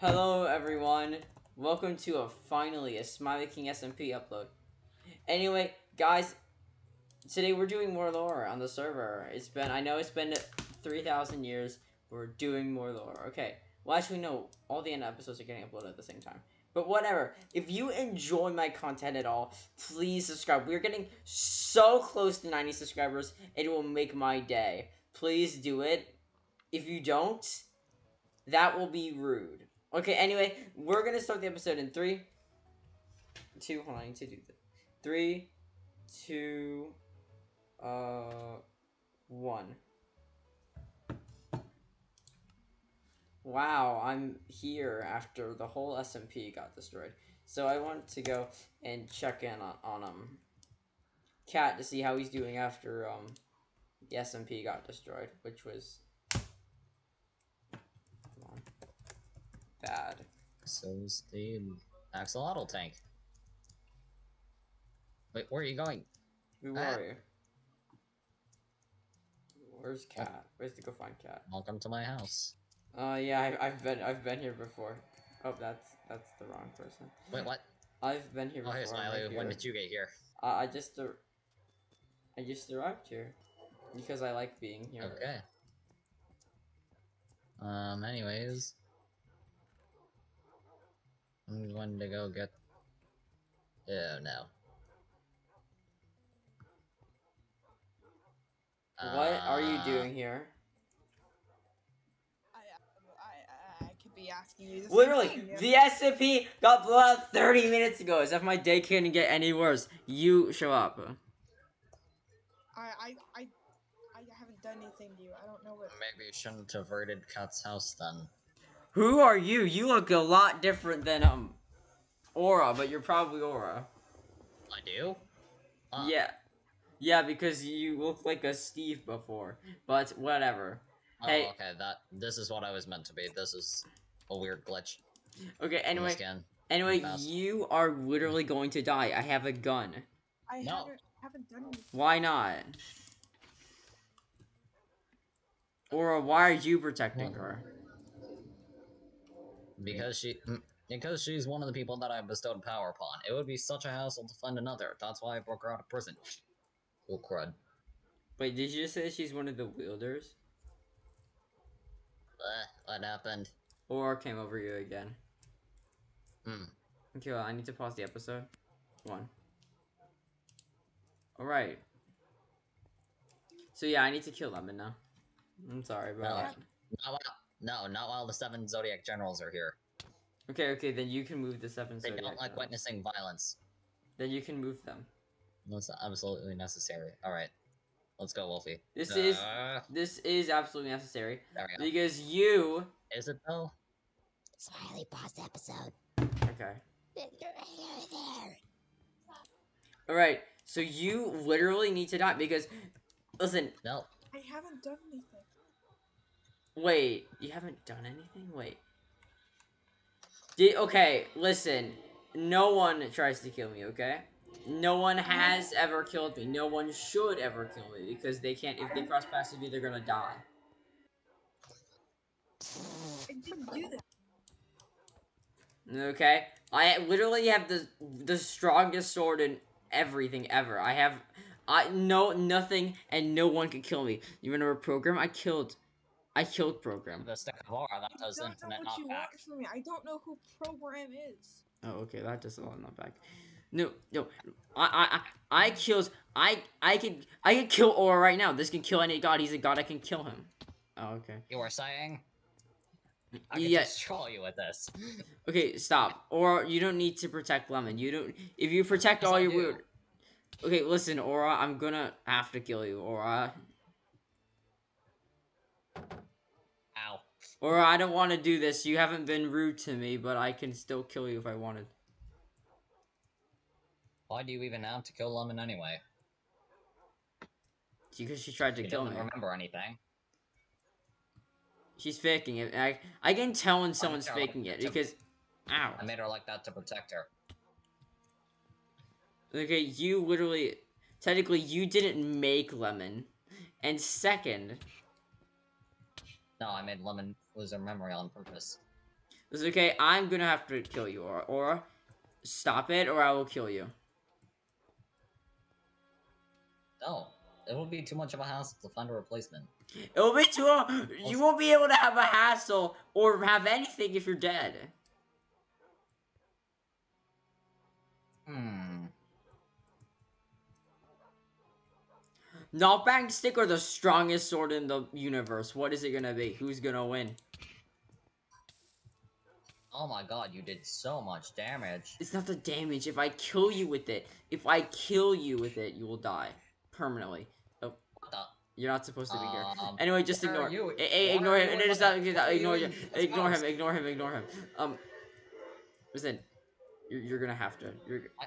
Hello everyone, welcome to a finally a Smiley King SMP upload. Anyway, guys, today we're doing more lore on the server. It's been, I know it's been 3,000 years, we're doing more lore. Okay, well actually no, all the end episodes are getting uploaded at the same time. But whatever, if you enjoy my content at all, please subscribe. We're getting so close to 90 subscribers, it will make my day. Please do it. If you don't, that will be rude. Okay, anyway, we're gonna start the episode in three, two. Hold on, to do this. Three, two, uh, one. Wow, I'm here after the whole SMP got destroyed. So I want to go and check in on, on um Cat to see how he's doing after um the SMP got destroyed, which was bad. So's the axolotl tank. Wait, where are you going? Who Ah. are you? Where's Cat? Where's to go find Cat? Welcome to my house. Uh, yeah, I, I've been I've been here before. Oh, that's that's the wrong person. Wait, what? I've been here Oh, before. hey, Smiley, right when did you get here? Uh, I just I just arrived here because I like being here. Okay. Um, anyways. I'm going to go get... Oh, no. What are you Uh, doing here? I, I, I, I could be asking you. The Literally, thing. the SMP got blown up 30 minutes ago. As if my day couldn't get any worse. You show up. I, I, I, I haven't done anything to you. I don't know what. Maybe you shouldn't have raided Cat's house then. Who are you? You look a lot different than um Aura, but you're probably Aura. I do? Uh, Yeah. Yeah, because you look like a Steve before. But whatever. Oh, Hey. okay, that- this is what I was meant to be. This is a weird glitch. Okay, anyway, anyway, you are literally going to die. I have a gun. I No. haven't, haven't done anything. Why not? Aura, why are you protecting her? Because she, because she's one of the people that I bestowed power upon. It would be such a hassle to find another. That's why I broke her out of prison. Oh crud. Wait, did you just say she's one of the wielders? Uh, what happened? Or came over you again? Hmm. Okay, well, I need to pause the episode. One. Alright. So yeah, I need to kill Lemon now. I'm sorry about No. that. Not while, no, not while the seven Zodiac generals are here. Okay, okay, then you can move the seven They Zodiac don't like Generals. witnessing violence. Then you can move them. That's absolutely necessary. Alright. Let's go, Wolfie. This is Uh, this is absolutely necessary there we go. because you. Is it though? Smiley pause the episode. Okay. All right. So you literally need to die because, listen. No. I haven't done anything. Wait, you haven't done anything. Wait. Did okay? Listen. No one tries to kill me. Okay. No one has ever killed me. No one should ever kill me because they can't. If they cross paths with me, they're gonna die. I didn't do that. Okay, I literally have the the strongest sword in everything ever. I have, I no nothing and no one can kill me. You remember a program? I killed, I killed program. The stick of horror that I does don't know infinite what you knockback. want from me. I don't know who program is. Oh, okay, that does a lot not back. No, no, I, I, I, I killed. I, I can, I can kill Aura right now. This can kill any god. He's a god. I can kill him. Oh, okay. You were saying? I can Yeah. destroy you with this. Okay, stop. Or you don't need to protect Lemon. You don't. If you protect Yes, all I your do. weird. Okay, listen, Aura. I'm gonna have to kill you, Aura. Ow. Or I don't want to do this. You haven't been rude to me, but I can still kill you if I wanted. Why do you even have to kill Lemon anyway? Because she tried to He kill doesn't me. remember anything. She's faking it. I I can tell when someone's faking it because. Ow. I made her like that to protect her. Okay, you literally, technically, you didn't make lemon, and second, No, I made Lemon lose her memory on purpose. It's okay. I'm gonna have to kill you, or or stop it, or I will kill you. No, it would be too much of a hassle to find a replacement. It'll be too. Long. You won't be able to have a hassle or have anything if you're dead. Hmm. Knockback stick or the strongest sword in the universe? What is it gonna be? Who's gonna win? Oh my god, you did so much damage. It's not the damage. If I kill you with it, if I kill you with it, you will die permanently. The? You're not supposed to be here. Um, Anyway, just ignore. you? Eh, ignore him. you? It is What not. Ignore, what you ignore him. Ignore him. Ignore him. Ignore him. Um, listen, you're, you're gonna have to. You're. I-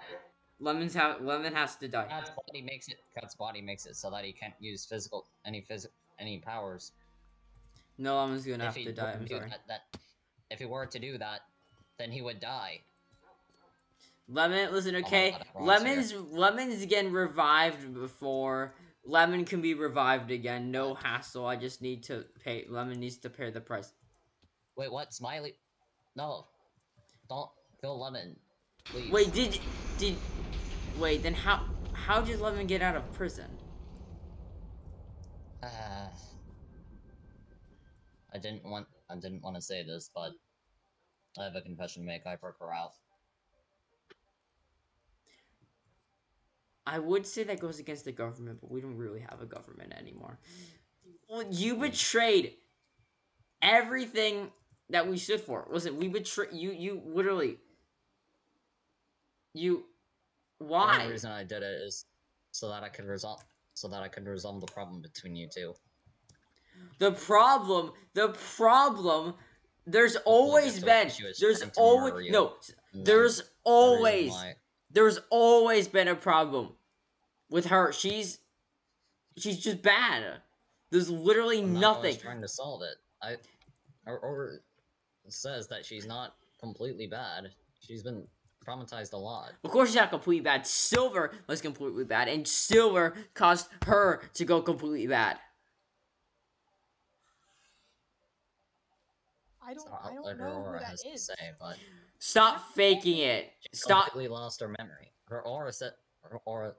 Lemons have. Lemon has to die. Cat's body makes it. Cat's body makes it so that he can't use physical any phys any powers. No, Lemon's gonna have if he to die. I'm sorry. That, that, if he were to do that, then he would die. Lemon, listen, Oh okay. Lemon's Lemon's getting revived before. Lemon can be revived again. No hassle. I just need to pay. Lemon needs to pay the price. Wait, what? Smiley? No, don't kill Lemon, please. Wait, did did wait? Then how how did Lemon get out of prison? Uh, I didn't want. I didn't want to say this, but I have a confession to make. I broke Ralph. I would say that goes against the government, but we don't really have a government anymore. Well, you betrayed everything that we stood for. Listen, we betray you. You literally. You. Why? The only reason I did it is so that I could resolve. So that I could resolve the problem between you two. The problem, the problem, there's always been, there's always, you. no, there's then the reason always, there's always been a problem with her. She's, she's just bad. There's literally I'm nothing. trying to solve it. I, or, or says that she's not completely bad. She's been traumatized a lot. Of course, she's not completely bad. Silver was completely bad, and Silver caused her to go completely bad. I don't. So I don't let know who Aurora that has is. to say, but Stop faking it. she Stop. completely lost her memory. Her aura set. Her aura.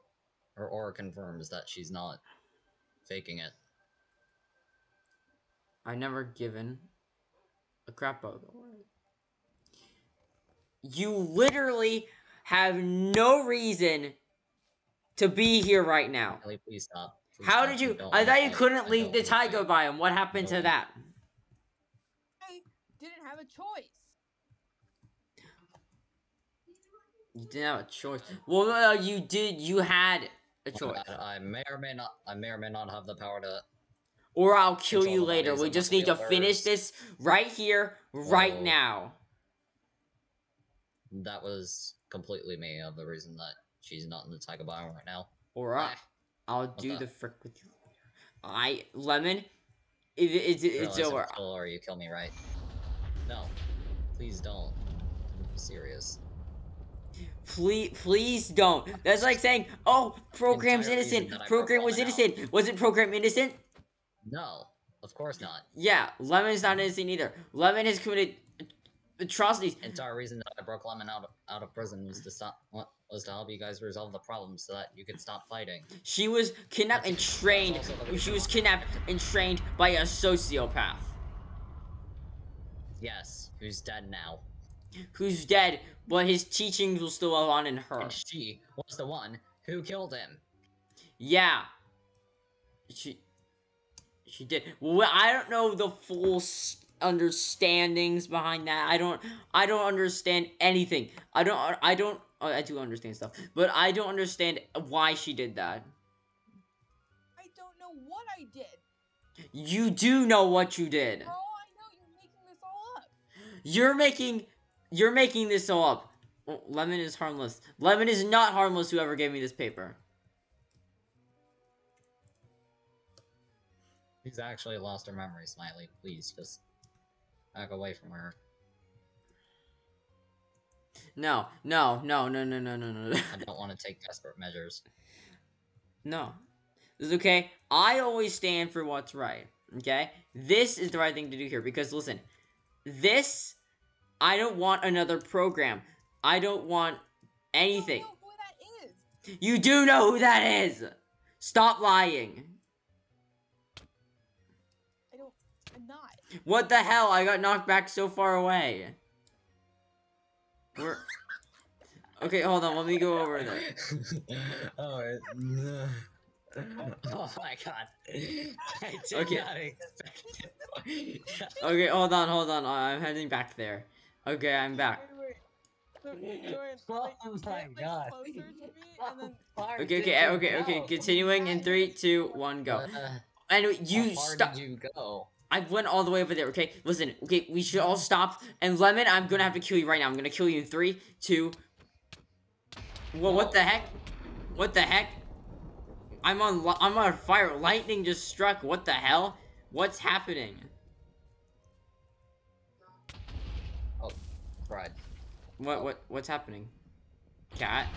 Her aura confirms that she's not faking it. I never given a crap about the word. You literally have no reason to be here right now. Ellie, please stop. Please How stop. did you? I thought you couldn't I leave the tiger biome. What happened to No. that? I didn't have a choice. You didn't have a choice. Well, no, you did. You had a choice. I, I may or may not. I may or may not have the power to. Or I'll kill you later. We just need to viewers. finish this right here, right Whoa. now. That was completely me of the reason that she's not in the tiger biome right now. Or I, Ah, I'll do the- the frick with you later. I lemon. It, it, it's realize if over. kill or you kill me, right? No, please don't. I'm serious. Please, please don't. That's like saying, "Oh, program's innocent. Program was out. innocent. Was it program innocent?" No, of course not. Yeah, Lemon's not innocent either. Lemon has committed atrocities. Entire reason that I broke Lemon out of, out of prison was to stop wa- was to help you guys resolve the problem so that you could stop fighting. She was kidnapped and trained. that's also the She was kidnapped and trained by a sociopath Yes, who's dead now? who's dead, but his teachings will still live on in her. And she was the one who killed him. Yeah. She she did. Well, I don't know the full understandings behind that. I don't I don't understand anything. I don't I don't oh, I do understand stuff, but I don't understand why she did that. I don't know what I did. You do know what you did. For You're making you're making this all up. Oh, Lemon is harmless. Lemon is not harmless whoever gave me this paper. She's actually lost her memory, Smiley. Please, just back away from her. No, no, no, no, no, no, no, no. I don't want to take desperate measures. No. It's okay. I always stand for what's right. Okay? This is the right thing to do here because listen, this I don't want another program. I don't want anything. I don't know who that is. You do know who that is. Stop lying. I don't. I'm not. What the hell? I got knocked back so far away. We're... Okay, hold on. Let me go over there. oh, it- no. Oh my god. I did Okay. not expect it. Okay, hold on, hold on. I'm heading back there. Okay, I'm back. Wait, wait. So, Jordan, Oh my like, God. closer to me, and then Far Okay, okay, okay, okay. Continuing in three, two, one, go. Uh, Anyway, you stop. you go? I went all the way over there. Okay, listen. Okay, we should all stop. And Lemon, I'm gonna have to kill you right now. I'm gonna kill you in three, two. Well, what the heck? What the heck? I'm on. I'm on fire. Lightning just struck. What the hell? What's happening? Oh, right. What? What? What's happening? Cat?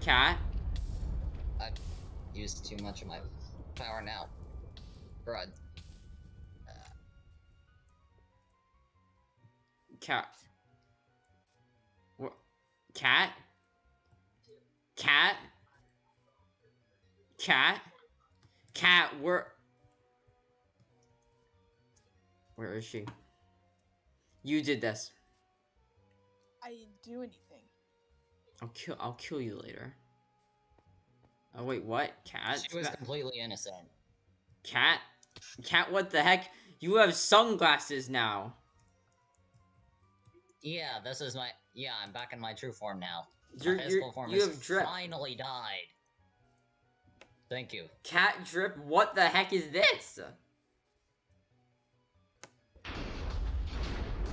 Cat? I used too much of my power now. Crud. Cat? What? Cat? Cat? Cat? Cat, where? Where is she? You did this. I didn't do anything. I'll kill. I'll kill you later. Oh wait, what? Cat? She was completely innocent. Cat? Cat? What the heck? You have sunglasses now. Yeah, this is my. Yeah, I'm back in my true form now. You're, my you're, physical form you has have finally died. Thank you. Cat drip. What the heck is this?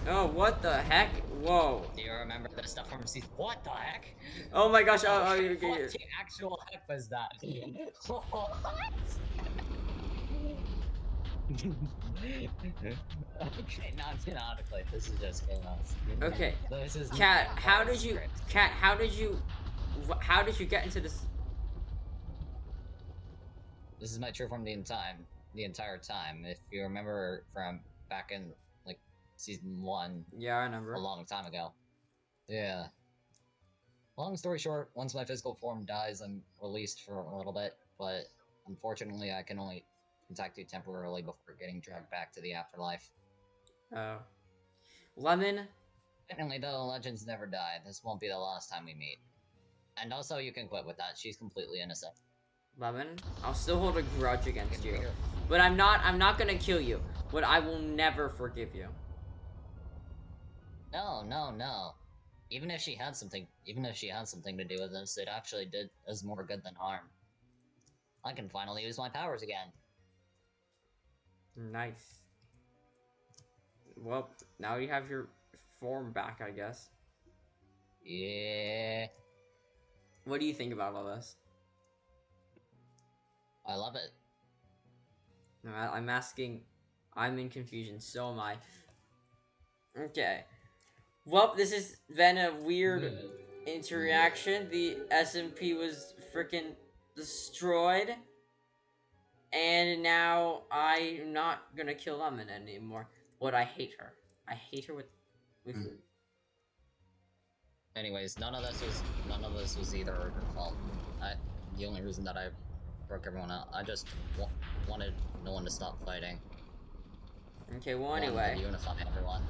Oh, what the heck? Whoa. Do you remember this stuff from season? What the heck? Oh my gosh. Oh, oh, okay. what the actual heck was that? what? okay, not canonically. This is just chaos. Okay. This is Cat, how did you? Cat, how did you? How did you get into this? This is my true form the entire the entire time. If you remember from back in like season one, Yeah, I remember. a long time ago. Yeah. Long story short, once my physical form dies, I'm released for a little bit, but unfortunately, I can only contact you temporarily before getting dragged back to the afterlife. Oh. Lemon. Technically, though, legends never die. This won't be the last time we meet. And also, you can quit with that. She's completely innocent. Lemon. I'll still hold a grudge against you, but I'm not. I'm not gonna kill you. But I will never forgive you. No, no, no. Even if she had something, even if she had something to do with this, it actually did us more good than harm. I can finally use my powers again. Nice. Well, now you have your form back, I guess. Yeah, What do you think about all this? I love it. No, I'm asking. I'm in confusion. So am I. Okay. Well, this has been a weird interaction. The SMP was freaking destroyed. And now I'm not gonna kill Lemon anymore. But I hate her. I hate her with. with Mm. Anyways, none of this was none of this was either her fault. I, the only reason that I broke everyone out, I just wa- wanted no one to stop fighting. Okay, well, anyway. unify everyone.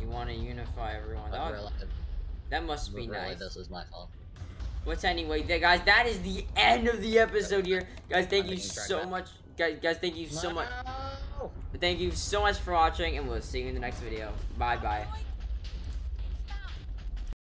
You want to unify everyone. But oh, That, really, that must be really nice. this was my fault. But anyway, th- guys, that is the end of the episode here. Guys, thank I'm you so back. much. Guys, guys, thank you so much. Thank you so much for watching, and we'll see you in the next video. Bye bye. Like,